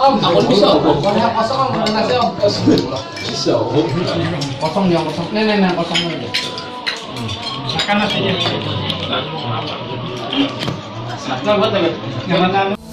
Om, aku bisa. Pokoknya kosong om, nasi om? Bisa. Kosong dia kosong. Nih nih nih kosong aja. Makan nasinya. Nah, apa? Buat apa?